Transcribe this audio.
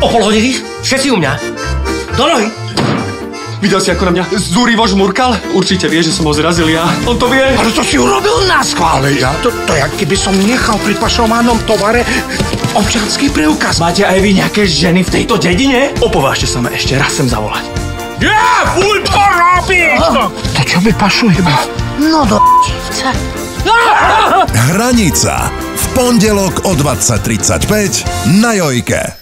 O pol hodiny všetci u mňa. Do nohy. Videl si, ako na mňa zúrivo žmurkal? Určite vie, že som ho zrazil ja. On to vie. Ale to si urobil na schvále. Ja to, to jak keby som nechal pri pašovanom tovare občanský preukaz. Máte aj vy nejaké ženy v tejto dedine? Opovážte sa ma ešte raz sem zavolať. Ja, ah. fuj, to robíš! To čo mi pašujeme? No do... Hranica. V pondelok o 20.35 na Jojke.